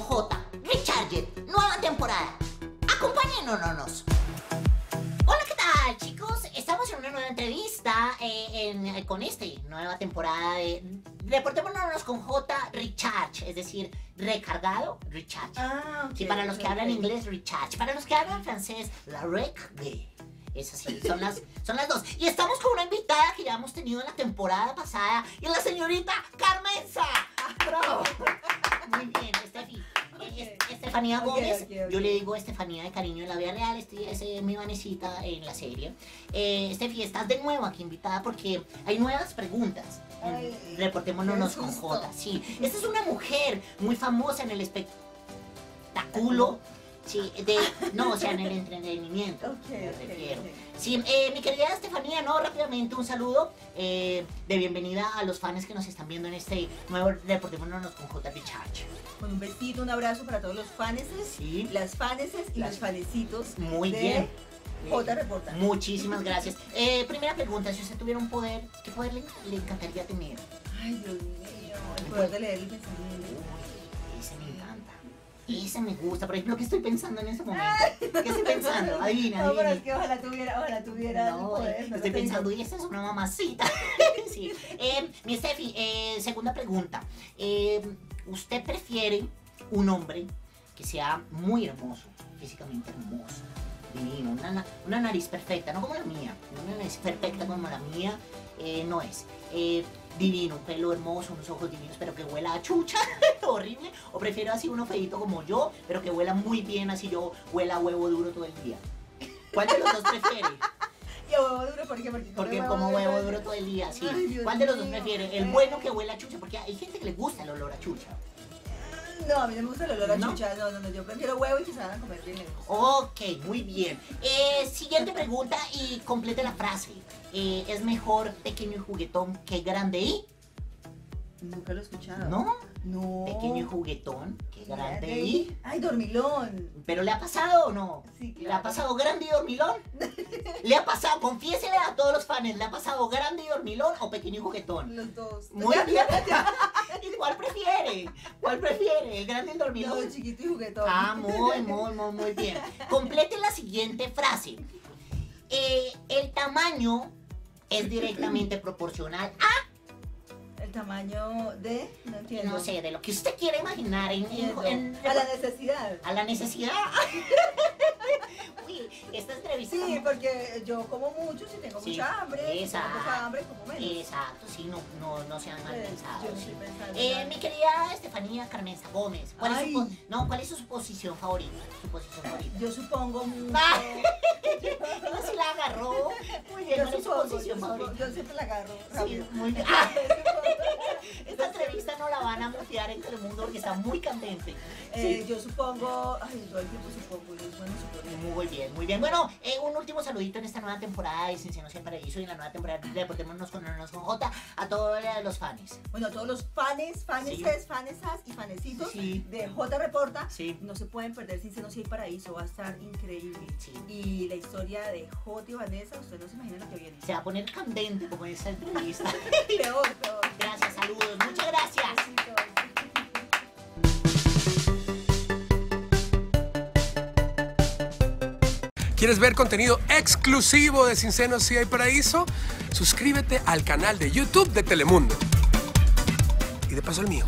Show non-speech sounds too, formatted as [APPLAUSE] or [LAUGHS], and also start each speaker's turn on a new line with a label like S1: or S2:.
S1: J. Recharged, nueva temporada. Acompáñenos. Hola, ¿qué tal, chicos? Estamos en una nueva entrevista eh, eh, con esta nueva temporada de Deportémonos con J. Recharge, es decir, recargado, recharge.
S2: Ah,
S1: sí, para los que hablan inglés, recharge. Para los que hablan francés, la recargue. Es así, son las, son las dos. Y estamos con una invitada que ya hemos tenido en la temporada pasada, y la señorita Carmenza. Ah, ¡Bravo! Muy bien, Estefi. Es- Estefanía Gómez, yo le digo Estefanía de cariño en la vida real, este es eh, mi Vanesita en la serie. Eh, Estefi, estás de nuevo aquí invitada porque hay nuevas preguntas. en
S2: Ay,
S1: Reportémonos con
S2: susto.
S1: J. Sí, esta es una mujer muy famosa en el espectáculo. Sí, de, no, o sea, en el entretenimiento,
S2: Ok,
S1: me refiero. Sí, eh, mi querida Estefanía, no, rápidamente un saludo eh, de bienvenida a los fans que nos están viendo en este nuevo Reportémonos con J. Recharge.
S2: Con un besito, un abrazo para todos los faneses,
S1: Sí,
S2: las faneses y
S1: Las-
S2: los fanecitos
S1: muy
S2: de
S1: bien.
S2: J Reporta.
S1: Muchísimas gracias. Eh, primera pregunta, si usted tuviera un poder, ¿qué poder le, le encantaría tener?
S2: Ay, Dios mío, el poder de leer el pensamiento.
S1: Uy, ese me encanta. Ese me gusta. Por ejemplo, ¿qué estoy pensando en ese momento? ¿Qué estoy pensando? [LAUGHS] Adivina,
S2: No, pero es que ojalá tuviera, ojalá tuviera
S1: No,
S2: poder. no
S1: estoy
S2: tengo.
S1: pensando, y esta es una mamacita. [LAUGHS] sí. Eh, mi Steffi, eh, segunda pregunta. Eh, ¿Usted prefiere un hombre que sea muy hermoso, físicamente hermoso, divino, una, na- una nariz perfecta, no como la mía, una nariz perfecta como la mía eh, no es? Eh, divino, un pelo hermoso, unos ojos divinos, pero que huela a chucha, [LAUGHS] horrible. O prefiero así uno feito como yo, pero que huela muy bien, así yo huela a huevo duro todo el día. ¿Cuál de los dos prefiere? [LAUGHS]
S2: Y a huevo duro, ¿por qué? Porque,
S1: Porque como huevo duro todo el día, sí.
S2: Ay,
S1: ¿Cuál de los dos prefiere? El bueno que huele a chucha, porque hay gente que le gusta el olor a chucha.
S2: No, a mí no me gusta el olor a
S1: ¿No?
S2: chucha. No, no, no. Yo prefiero huevo y que se van a comer bien lejos.
S1: Ok, muy bien. Eh, siguiente pregunta y complete la frase. Eh, ¿Es mejor pequeño y juguetón que grande y?
S2: Nunca lo he escuchado.
S1: ¿No?
S2: No.
S1: Pequeño y juguetón que grande y.
S2: Ay, dormilón.
S1: ¿Pero le ha pasado o no?
S2: Sí,
S1: ¿Le ha
S2: claro.
S1: pasado grande y dormilón? ¿Le ha pasado, confiésele a todos los fans, ¿le ha pasado grande y dormilón o pequeño y juguetón?
S2: Los dos.
S1: Muy [LAUGHS] bien. [LAUGHS] ¿Y [LAUGHS] cuál prefiere? ¿Cuál prefiere? ¿El grande el dormilón?
S2: No, chiquito y juguetón.
S1: Ah, muy, muy, muy, muy bien. Complete la siguiente frase. Eh, el tamaño es directamente proporcional a,
S2: El tamaño de. No entiendo.
S1: no sé, de lo que usted quiera imaginar en, en- en-
S2: a la necesidad.
S1: a la necesidad. [LAUGHS] Esta entrevista.
S2: Sí, porque yo como mucho si tengo
S1: Sí,
S2: mucha hambre. Si tengo
S1: exacto.
S2: poca hambre, como menos.
S1: Exacto, sí, no, no, no sean mal
S2: Pues,
S1: pensados.
S2: yo no
S1: sí. Eh, mi querida Estefanía Carmenza Gómez, ¿cuál es, su, no, ¿cuál es su posición favorita? Su posición favorita.
S2: Yo supongo mucho. [LAUGHS]
S1: Ah. Sí la agarró. Muy bien,
S2: Yo
S1: ¿cuál es
S2: supongo, yo, supongo,
S1: favorita?
S2: yo siempre la agarro
S1: Sí, muy [LAUGHS] bien. Ah, [LAUGHS] no la van a mutear en Telemundo porque está muy candente.
S2: Eh,
S1: Sí.
S2: yo supongo, ay, el tiempo supongo, y es bueno suponer.
S1: Muy bien, muy bien. Bueno, eh, un último saludito en esta nueva temporada de y el Paraíso y en la nueva temporada de Deportémonos con Nos con J a todos los fans.
S2: Bueno, todos los fanes, faneses, fanesas y fanecitos
S1: Sí.
S2: de J Reporta
S1: Sí.
S2: no se pueden perder Sin Senos y Paraíso, va a estar increíble.
S1: Sí.
S2: Y la historia de J y Vanessa, ustedes no se imaginan lo que viene.
S1: Se va a poner candente como esta entrevista. [LAUGHS]
S2: Peor, peor.
S1: Gracias,
S3: ¿Quieres ver contenido exclusivo de Sin Senos Si Hay Paraíso? Suscríbete al canal de YouTube de Telemundo. Y de paso el mío.